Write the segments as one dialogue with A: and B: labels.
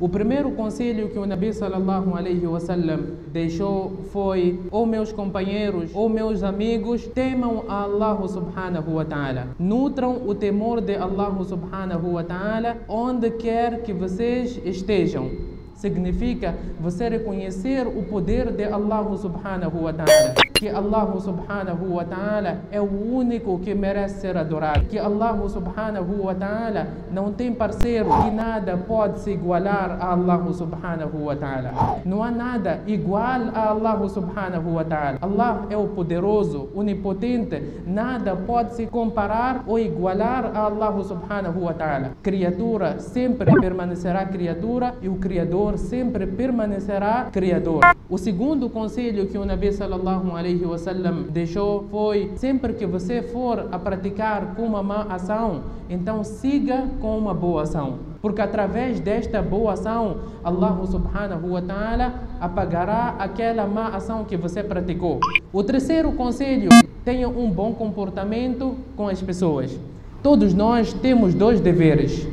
A: O primeiro conselho que o Nabi sallallahu alaihi wasallam deixou foi: "Ó oh meus companheiros, oh meus amigos, temam a Allah subhanahu wa ta'ala. Nutram o temor de Allah subhanahu wa ta'ala onde quer que vocês estejam." Significa você reconhecer o poder de Allah subhanahu wa ta'ala. Que Allah subhanahu wa ta'ala é o único que merece ser adorado. Que Allah subhanahu wa ta'ala não tem parceiro e nada pode se igualar a Allah subhanahu wa ta'ala. Não há nada igual a Allah subhanahu wa ta'ala. Allah é o poderoso, onipotente. Nada pode se comparar ou igualar a Allah subhanahu wa ta'ala. Criatura sempre permanecerá criatura e o Criador sempre permanecerá criador. O segundo conselho que o Nabi sallallahu alaihi wasallam deixou foi: sempre que você for a praticar uma má ação, então siga com uma boa ação. Porque através desta boa ação, Allah subhanahu wa ta'ala apagará aquela má ação que você praticou. O terceiro conselho: tenha um bom comportamento com as pessoas. Todos nós temos dois deveres.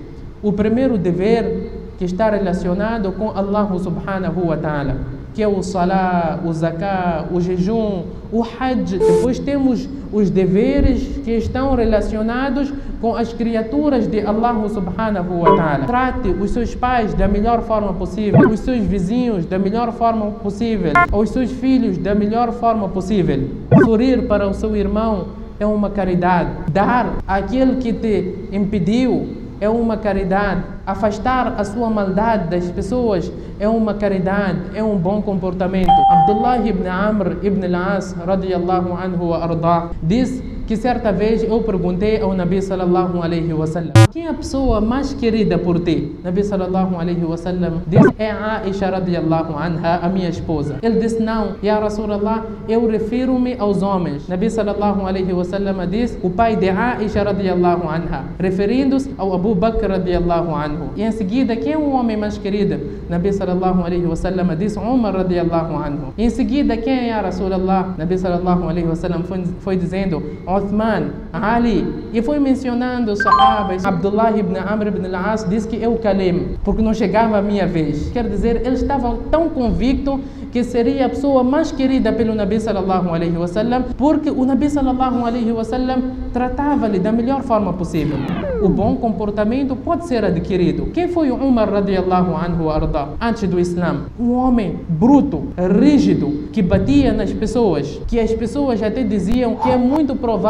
A: O primeiro dever que está relacionado com Allah subhanahu wa ta'ala, que é o salah, o zakah, o jejum, o hajj. Depois temos os deveres que estão relacionados com as criaturas de Allah subhanahu wa ta'ala. Trate os seus pais da melhor forma possível, os seus vizinhos da melhor forma possível, os seus filhos da melhor forma possível. Sorrir para o seu irmão é uma caridade. Dar aquele que te impediu é uma caridade. Afastar a sua maldade das pessoas é uma caridade, é um bom comportamento. Abdullah ibn Amr ibn al-As, radiyallahu anhu wa arda, diz que certa vez eu perguntei ao Nabi sallallahu alaihi wasallam quem é a pessoa mais querida por ti? Nabi sallallahu alaihi wasallam disse é Aisha radiyallahu anha, a minha esposa. Ele disse não, Ya Rasulallah, eu refiro-me aos homens. Nabi sallallahu alaihi wasallam disse o pai de Aisha radiyallahu anha, referindo-se ao Abu Bakr radiyallahu anhu. E em seguida, quem é o homem mais querido? Nabi sallallahu alaihi wasallam disse Umar radiyallahu anhu. E em seguida, quem é Ya Rasulallah? Nabi sallallahu alaihi wasallam foi, foi dizendo Uthman, Ali, e foi mencionando os sahabas. Abdullah ibn Amr ibn al-As disse que eu calei porque não chegava a minha vez. Quer dizer, eles estavam tão convictos que seria a pessoa mais querida pelo Nabi sallallahu alaihi wasallam, porque o Nabi sallallahu alaihi wasallam tratava-lhe da melhor forma possível. O bom comportamento pode ser adquirido. Quem foi Umar radiallahu anhu arda antes do Islã? Um homem bruto, rígido, que batia nas pessoas, que as pessoas até diziam que é muito provável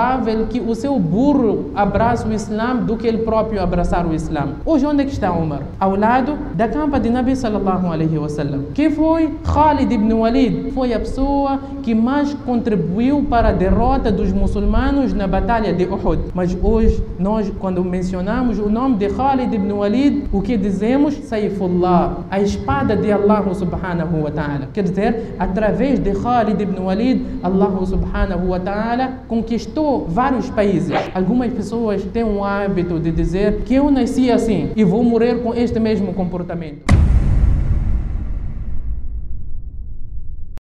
A: que o seu burro abrace o Islã do que ele próprio abraçar o Islã. Hoje onde é que está Umar? Ao lado da campa de Nabi sallallahu alaihi wasallam. Quem foi? Khalid ibn Walid foi a pessoa que mais contribuiu para a derrota dos muçulmanos na batalha de Uhud. Mas hoje nós quando mencionamos o nome de Khalid ibn Walid, o que dizemos? Saifullah, a espada de Allah subhanahu wa ta'ala. Quer dizer, através de Khalid ibn Walid, Allah subhanahu wa ta'ala conquistou vários países. Algumas pessoas têm um hábito de dizer que eu nasci assim e vou morrer com este mesmo comportamento.